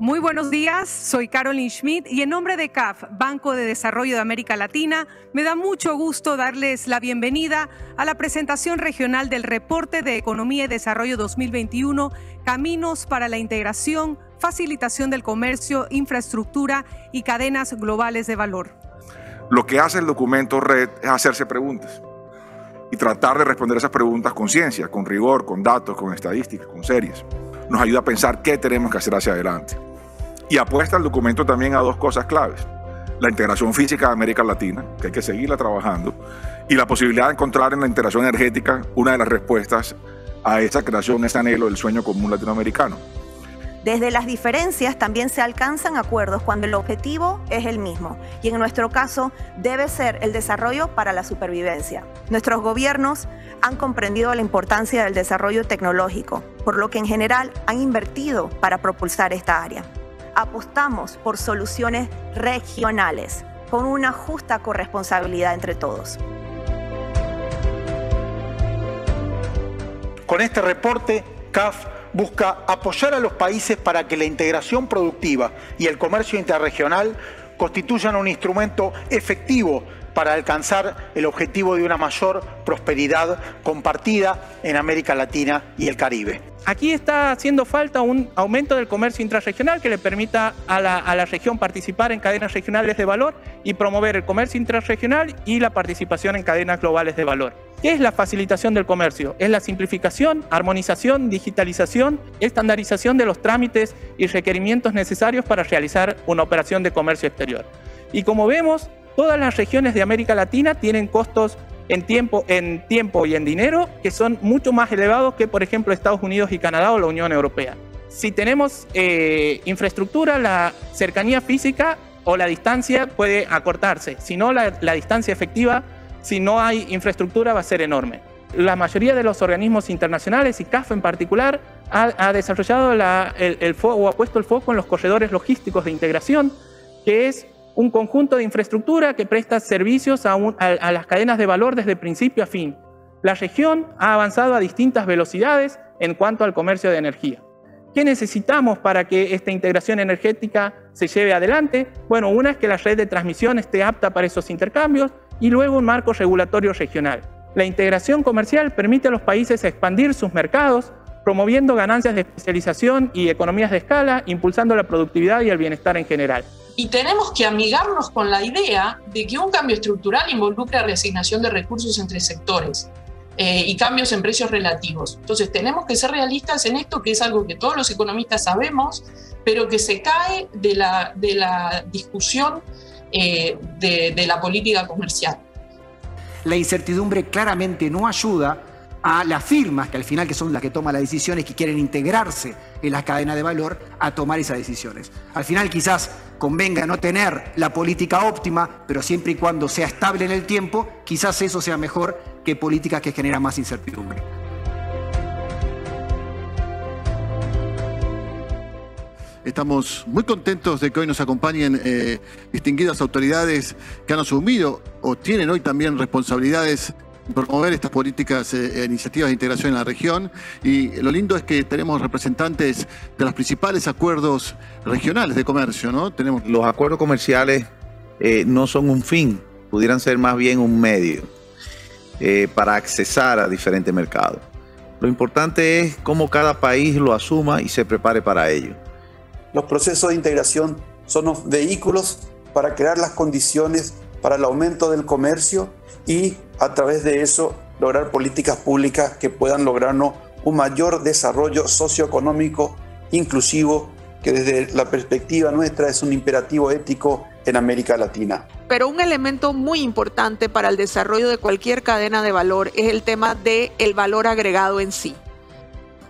Muy buenos días, soy Carolyn Schmidt y en nombre de CAF, Banco de Desarrollo de América Latina, me da mucho gusto darles la bienvenida a la presentación regional del Reporte de Economía y Desarrollo 2021, Caminos para la Integración, Facilitación del Comercio, Infraestructura y Cadenas Globales de Valor. Lo que hace el documento RED es hacerse preguntas y tratar de responder esas preguntas con ciencia, con rigor, con datos, con estadísticas, con series. Nos ayuda a pensar qué tenemos que hacer hacia adelante. Y apuesta el documento también a dos cosas claves. La integración física de América Latina, que hay que seguirla trabajando, y la posibilidad de encontrar en la integración energética una de las respuestas a esa creación, ese anhelo del sueño común latinoamericano. Desde las diferencias también se alcanzan acuerdos cuando el objetivo es el mismo y en nuestro caso debe ser el desarrollo para la supervivencia. Nuestros gobiernos han comprendido la importancia del desarrollo tecnológico, por lo que en general han invertido para propulsar esta área apostamos por soluciones regionales con una justa corresponsabilidad entre todos. Con este reporte, CAF busca apoyar a los países para que la integración productiva y el comercio interregional constituyan un instrumento efectivo para alcanzar el objetivo de una mayor prosperidad compartida en América Latina y el Caribe. Aquí está haciendo falta un aumento del comercio intrarregional que le permita a la, región participar en cadenas regionales de valor y promover el comercio intrarregional y la participación en cadenas globales de valor. ¿Qué es la facilitación del comercio? Es la simplificación, armonización, digitalización, estandarización de los trámites y requerimientos necesarios para realizar una operación de comercio exterior. Y como vemos, todas las regiones de América Latina tienen costos en tiempo, en tiempo y en dinero que son mucho más elevados que, por ejemplo, Estados Unidos y Canadá o la Unión Europea. Si tenemos eh, infraestructura, la cercanía física o la distancia puede acortarse. Si no, la, distancia efectiva, si no hay infraestructura, va a ser enorme. La mayoría de los organismos internacionales, y CAF en particular, ha, desarrollado el, el o ha puesto el foco en los corredores logísticos de integración, que es un conjunto de infraestructura que presta servicios a, las cadenas de valor desde principio a fin. La región ha avanzado a distintas velocidades en cuanto al comercio de energía. ¿Qué necesitamos para que esta integración energética se lleve adelante? Bueno, una es que la red de transmisión esté apta para esos intercambios y luego un marco regulatorio regional. La integración comercial permite a los países expandir sus mercados, promoviendo ganancias de especialización y economías de escala, impulsando la productividad y el bienestar en general. Y tenemos que amigarnos con la idea de que un cambio estructural involucra reasignación de recursos entre sectores eh, y cambios en precios relativos. Entonces tenemos que ser realistas en esto, que es algo que todos los economistas sabemos, pero que se cae de la, de la discusión eh, de, de la política comercial. La incertidumbre claramente no ayuda a las firmas, que al final que son las que toman las decisiones, que quieren integrarse en las cadenas de valor, a tomar esas decisiones. Al final quizás convenga no tener la política óptima, pero siempre y cuando sea estable en el tiempo, quizás eso sea mejor que políticas que generan más incertidumbre. Estamos muy contentos de que hoy nos acompañen eh, distinguidas autoridades que han asumido o tienen hoy también responsabilidades promover estas políticas e iniciativas de integración en la región. Y lo lindo es que tenemos representantes de los principales acuerdos regionales de comercio, ¿no? Tenemos... Los acuerdos comerciales eh, no son un fin, pudieran ser más bien un medio eh, para accesar a diferentes mercados. Lo importante es cómo cada país lo asuma y se prepare para ello. Los procesos de integración son los vehículos para crear las condiciones para el aumento del comercio y a través de eso lograr políticas públicas que puedan lograrnos un mayor desarrollo socioeconómico inclusivo que desde la perspectiva nuestra es un imperativo ético en América Latina. Pero un elemento muy importante para el desarrollo de cualquier cadena de valor es el tema del el valor agregado en sí.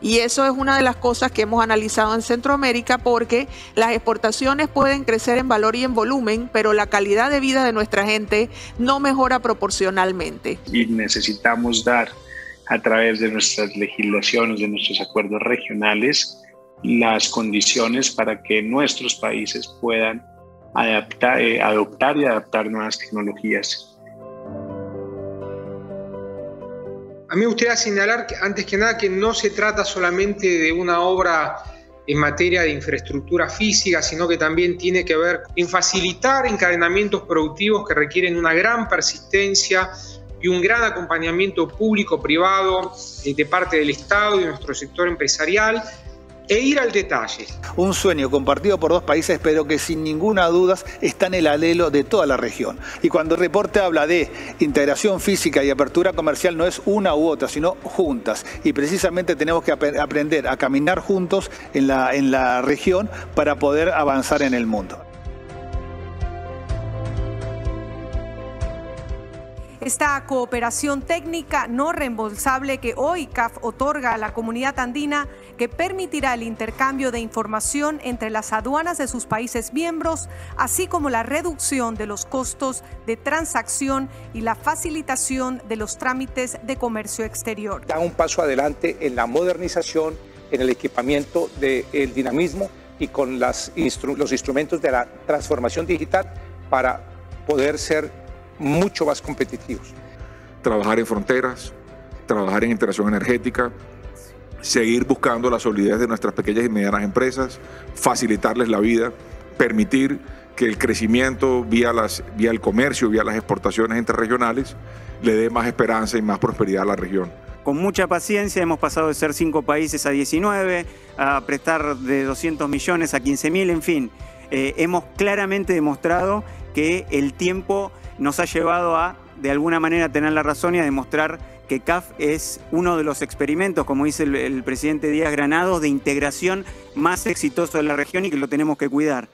Y eso es una de las cosas que hemos analizado en Centroamérica porque las exportaciones pueden crecer en valor y en volumen, pero la calidad de vida de nuestra gente no mejora proporcionalmente. Y necesitamos dar a través de nuestras legislaciones, de nuestros acuerdos regionales, las condiciones para que nuestros países puedan eh, adoptar y adaptar nuevas tecnologías A mí me gustaría señalar, antes que nada, que no se trata solamente de una obra en materia de infraestructura física, sino que también tiene que ver en facilitar encadenamientos productivos que requieren una gran persistencia y un gran acompañamiento público-privado eh, de parte del Estado y de nuestro sector empresarial e ir al detalle. Un sueño compartido por dos países, pero que sin ninguna duda está en el alelo de toda la región. Y cuando el reporte habla de integración física y apertura comercial, no es una u otra, sino juntas. Y precisamente tenemos que ap aprender a caminar juntos en la, en la región para poder avanzar en el mundo. Esta cooperación técnica no reembolsable que hoy CAF otorga a la comunidad andina que permitirá el intercambio de información entre las aduanas de sus países miembros, así como la reducción de los costos de transacción y la facilitación de los trámites de comercio exterior. Da un paso adelante en la modernización, en el equipamiento del dinamismo y con los instrumentos de la transformación digital para poder ser mucho más competitivos. Trabajar en fronteras, trabajar en integración energética, seguir buscando la solidez de nuestras pequeñas y medianas empresas, facilitarles la vida, permitir que el crecimiento vía, las, vía el comercio, vía las exportaciones interregionales, le dé más esperanza y más prosperidad a la región. Con mucha paciencia hemos pasado de ser cinco países a 19, a prestar de 200 millones a 15 mil, en fin. Eh, hemos claramente demostrado que el tiempo nos ha llevado a, de alguna manera, tener la razón y a demostrar que CAF es uno de los experimentos, como dice el, el presidente Díaz Granados, de integración más exitoso de la región y que lo tenemos que cuidar.